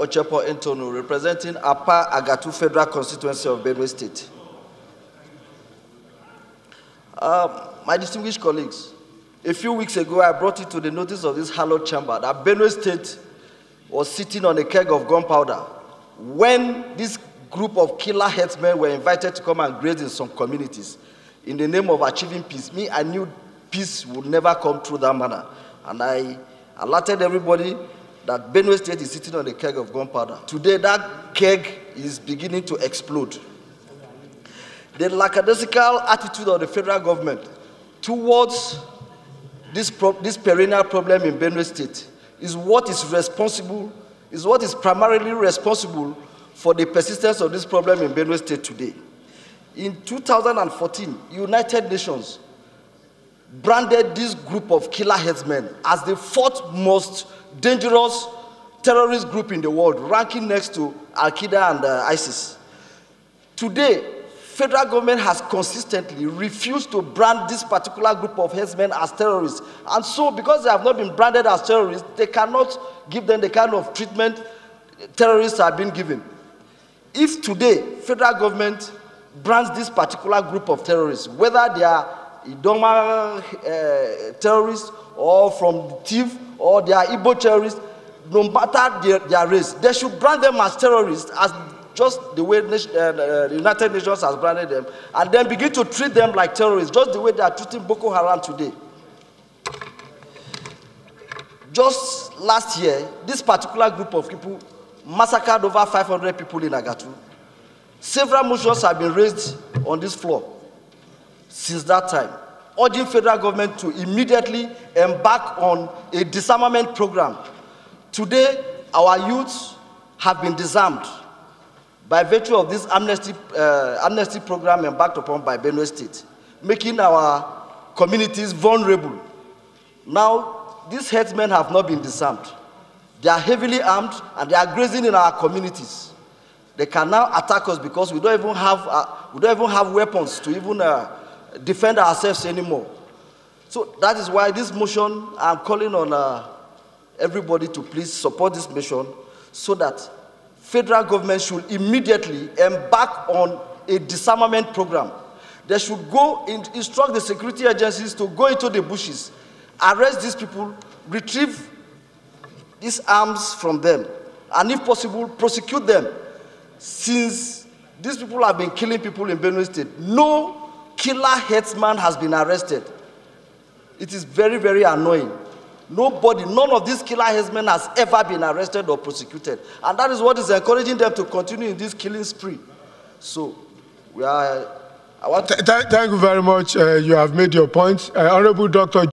Ochepo Entonu, representing Apa Agatu Federal Constituency of Benue State. Um, my distinguished colleagues, a few weeks ago I brought it to the notice of this hallowed chamber that Benue State was sitting on a keg of gunpowder when this group of killer headsmen were invited to come and graze in some communities in the name of achieving peace. Me, I knew peace would never come through that manner. And I alerted everybody that Benue State is sitting on a keg of gunpowder. Today, that keg is beginning to explode. The lackadaisical attitude of the federal government towards this, this perennial problem in Benue State is what is responsible, is what is primarily responsible for the persistence of this problem in Benue State today. In 2014, United Nations branded this group of killer headsmen as the fourth most dangerous terrorist group in the world, ranking next to Al Qaeda and uh, ISIS. Today, federal government has consistently refused to brand this particular group of headsmen as terrorists. And so, because they have not been branded as terrorists, they cannot give them the kind of treatment terrorists are being given. If today, federal government brands this particular group of terrorists, whether they are Idoma uh, terrorists or from Tiv or they are Igbo terrorists, no matter their, their race, they should brand them as terrorists as just the way nation, uh, the United Nations has branded them, and then begin to treat them like terrorists, just the way they are treating Boko Haram today. Just last year, this particular group of people massacred over 500 people in Agatu. Several motions have been raised on this floor since that time, urging federal government to immediately embark on a disarmament program. Today, our youths have been disarmed by virtue of this amnesty, uh, amnesty program embarked upon by Benue State, making our communities vulnerable. Now, these headsmen have not been disarmed. They are heavily armed and they are grazing in our communities. They can now attack us because we don't even have, uh, we don't even have weapons to even uh, defend ourselves anymore. So that is why this motion, I'm calling on uh, everybody to please support this motion so that federal government should immediately embark on a disarmament program. They should go and instruct the security agencies to go into the bushes, arrest these people, retrieve these arms from them, and if possible, prosecute them. Since these people have been killing people in Benue State, no killer headsman has been arrested. It is very, very annoying. Nobody, none of these killer headsmen has ever been arrested or prosecuted. And that is what is encouraging them to continue in this killing spree. So, we are. I want Th th thank you very much. Uh, you have made your point. Uh, Honorable Dr.